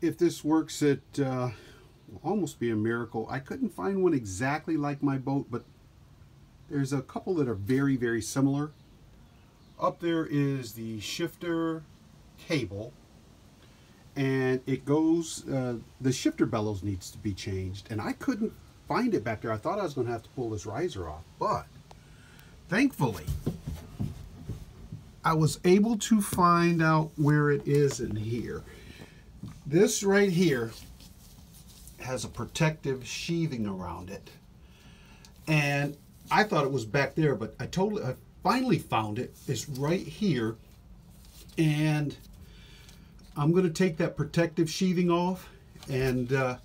if this works, it uh, will almost be a miracle. I couldn't find one exactly like my boat, but there's a couple that are very, very similar. Up there is the shifter cable, and it goes, uh, the shifter bellows needs to be changed, and I couldn't find it back there. I thought I was going to have to pull this riser off, but thankfully, I was able to find out where it is in here. This right here has a protective sheathing around it. And I thought it was back there, but I totally, I finally found it. It's right here. And I'm going to take that protective sheathing off. And uh,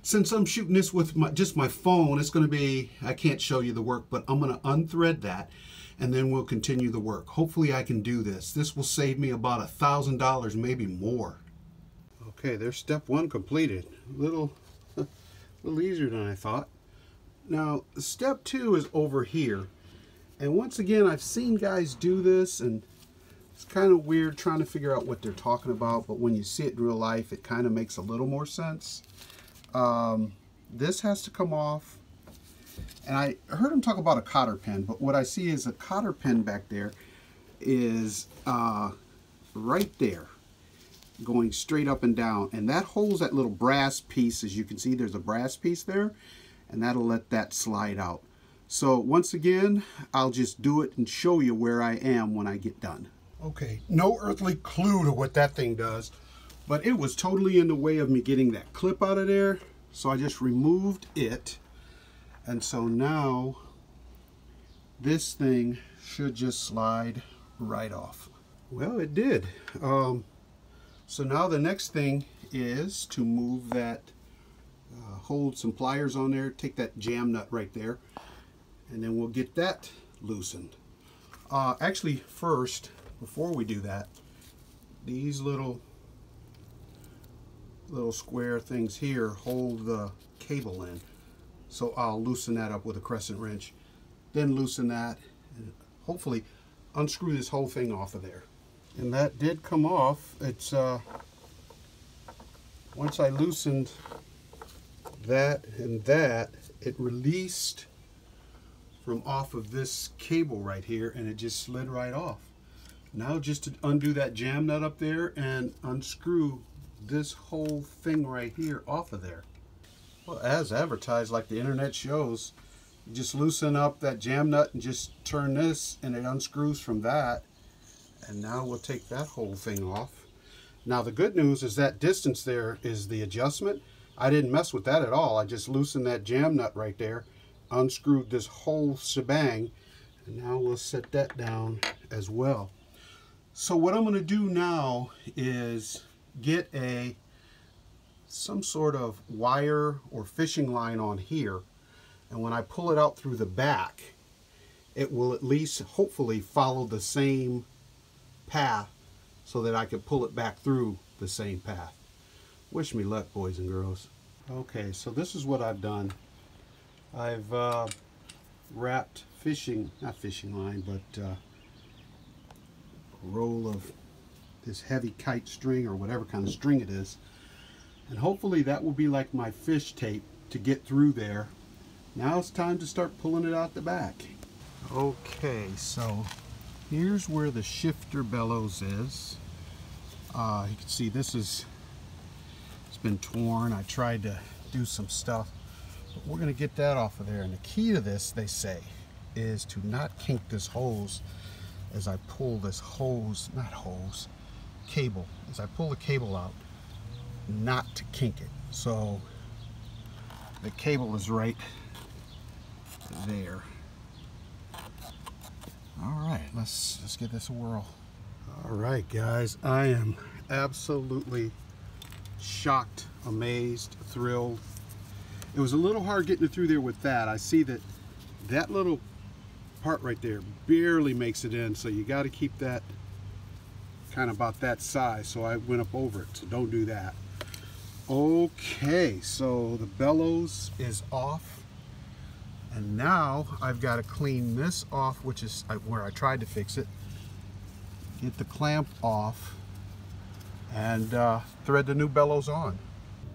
since I'm shooting this with my, just my phone, it's going to be, I can't show you the work, but I'm going to unthread that and then we'll continue the work. Hopefully I can do this. This will save me about a thousand dollars, maybe more. Okay, there's step one completed. A little, a little easier than I thought. Now, step two is over here. And once again, I've seen guys do this and it's kind of weird trying to figure out what they're talking about, but when you see it in real life, it kind of makes a little more sense. Um, this has to come off. And I heard him talk about a cotter pin, but what I see is a cotter pin back there is uh, right there going straight up and down. And that holds that little brass piece. As you can see there's a brass piece there and that'll let that slide out. So once again I'll just do it and show you where I am when I get done. Okay no earthly clue to what that thing does but it was totally in the way of me getting that clip out of there so I just removed it. And so now this thing should just slide right off. Well it did. Um, so now the next thing is to move that, uh, hold some pliers on there, take that jam nut right there, and then we'll get that loosened. Uh, actually, first, before we do that, these little little square things here hold the cable in. So I'll loosen that up with a crescent wrench, then loosen that, and hopefully unscrew this whole thing off of there and that did come off. It's uh, once I loosened that and that it released from off of this cable right here and it just slid right off. Now just to undo that jam nut up there and unscrew this whole thing right here off of there. Well as advertised like the internet shows you just loosen up that jam nut and just turn this and it unscrews from that and now we'll take that whole thing off. Now the good news is that distance there is the adjustment. I didn't mess with that at all. I just loosened that jam nut right there, unscrewed this whole shebang, and now we'll set that down as well. So what I'm going to do now is get a some sort of wire or fishing line on here and when I pull it out through the back it will at least hopefully follow the same path so that I could pull it back through the same path. Wish me luck, boys and girls. Okay, so this is what I've done. I've uh, wrapped fishing, not fishing line, but uh, a roll of this heavy kite string or whatever kind of string it is. And hopefully that will be like my fish tape to get through there. Now it's time to start pulling it out the back. Okay, so Here's where the shifter bellows is. Uh, you can see this is, it's been torn. I tried to do some stuff, but we're gonna get that off of there. And the key to this, they say, is to not kink this hose as I pull this hose, not hose, cable. As I pull the cable out, not to kink it. So the cable is right there. All right, let's let's get this a whirl. All right, guys, I am absolutely shocked, amazed, thrilled. It was a little hard getting it through there with that. I see that that little part right there barely makes it in, so you got to keep that kind of about that size. So I went up over it, so don't do that. Okay, so the bellows is off and now I've got to clean this off, which is where I tried to fix it. Get the clamp off. and uh, thread the new bellows on.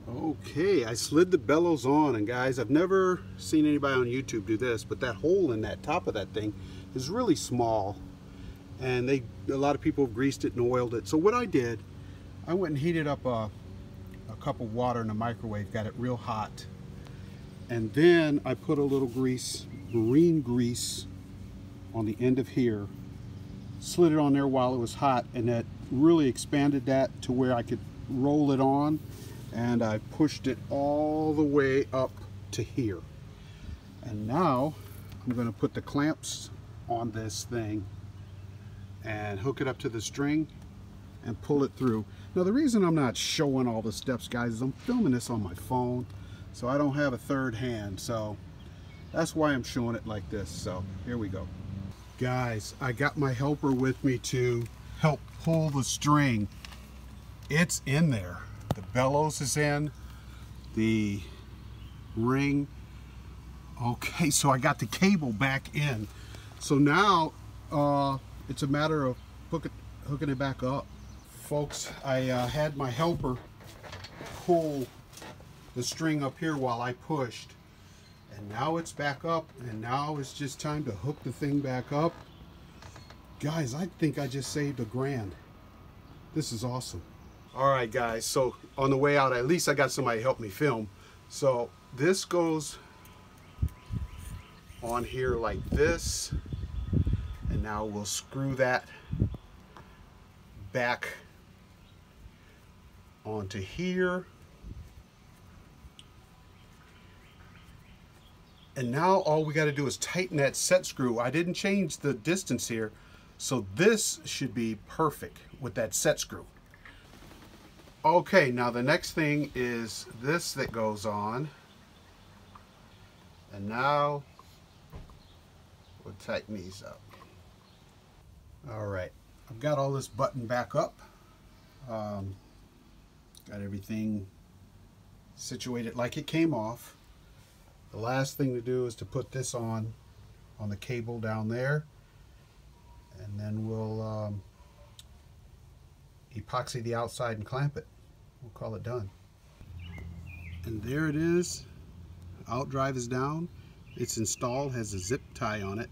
Okay, I slid the bellows on and guys, I've never seen anybody on YouTube do this, but that hole in that top of that thing is really small and they a lot of people have greased it and oiled it. So what I did, I went and heated up a, a cup of water in the microwave, got it real hot, and then I put a little grease, marine grease on the end of here, slid it on there while it was hot, and that really expanded that to where I could roll it on, and I pushed it all the way up to here. And now I'm going to put the clamps on this thing and hook it up to the string and pull it through. Now the reason I'm not showing all the steps guys is I'm filming this on my phone so I don't have a third hand so that's why I'm showing it like this so here we go. Guys I got my helper with me to help pull the string. It's in there. The bellows is in. The ring. Okay so I got the cable back in. So now uh, it's a matter of hook it, hooking it back up. Folks, I uh, had my helper pull the string up here while I pushed. And now it's back up, and now it's just time to hook the thing back up. Guys, I think I just saved a grand. This is awesome. All right, guys, so on the way out, at least I got somebody to help me film. So this goes on here like this and now we'll screw that back onto here and now all we got to do is tighten that set screw I didn't change the distance here so this should be perfect with that set screw okay now the next thing is this that goes on and now we'll tighten these up all right, I've got all this button back up. Um, got everything situated like it came off. The last thing to do is to put this on on the cable down there and then we'll um, epoxy the outside and clamp it. We'll call it done. And there it is. Outdrive is down. It's installed, has a zip tie on it.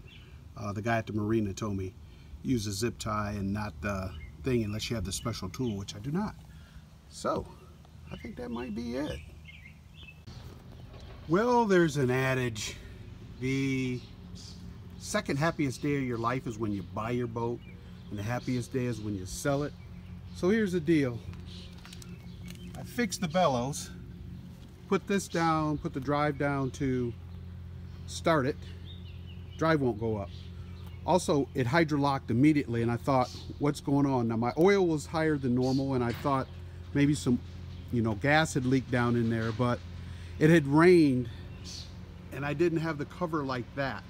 Uh, the guy at the marina told me use a zip tie and not the thing unless you have the special tool, which I do not. So, I think that might be it. Well, there's an adage. The second happiest day of your life is when you buy your boat, and the happiest day is when you sell it. So here's the deal. I fixed the bellows, put this down, put the drive down to start it. Drive won't go up. Also, it hydrolocked immediately and I thought, what's going on? Now my oil was higher than normal and I thought maybe some, you know, gas had leaked down in there, but it had rained and I didn't have the cover like that.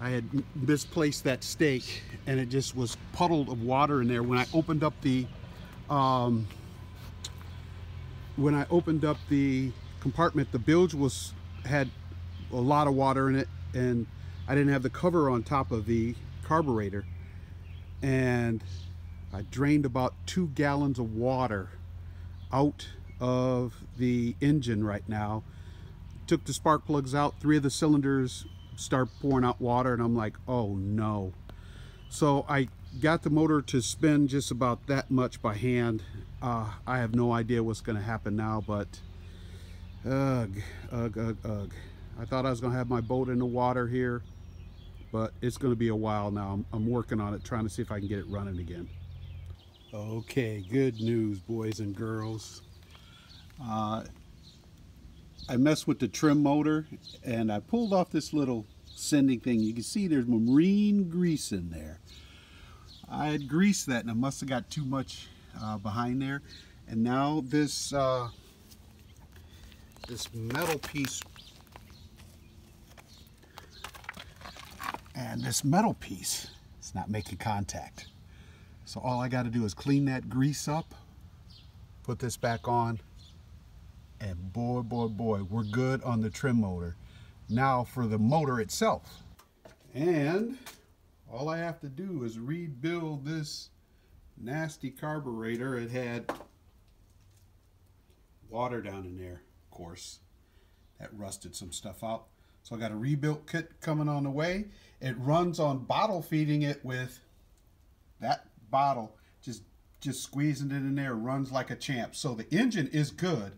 I had misplaced that stake and it just was puddled of water in there. When I opened up the, um, when I opened up the compartment, the bilge was, had a lot of water in it and I didn't have the cover on top of the carburetor and I drained about two gallons of water out of the engine right now took the spark plugs out three of the cylinders start pouring out water and I'm like oh no so I got the motor to spin just about that much by hand uh, I have no idea what's gonna happen now but ugh ugh ugh ugh I thought I was gonna have my boat in the water here but it's going to be a while now. I'm, I'm, working on it, trying to see if I can get it running again. Okay, good news, boys and girls. Uh, I messed with the trim motor, and I pulled off this little sending thing. You can see there's marine grease in there. I had greased that, and I must have got too much uh, behind there. And now this uh, this metal piece and this metal piece is not making contact. So all I got to do is clean that grease up, put this back on, and boy, boy, boy, we're good on the trim motor. Now for the motor itself. And all I have to do is rebuild this nasty carburetor. It had water down in there, of course. That rusted some stuff out. So I got a rebuilt kit coming on the way. It runs on bottle feeding it with that bottle, just just squeezing it in there, runs like a champ. So the engine is good.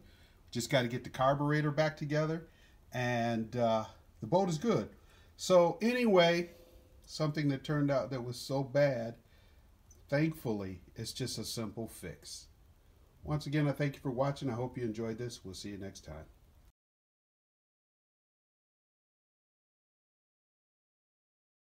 Just got to get the carburetor back together, and uh, the boat is good. So anyway, something that turned out that was so bad, thankfully, it's just a simple fix. Once again, I thank you for watching. I hope you enjoyed this. We'll see you next time.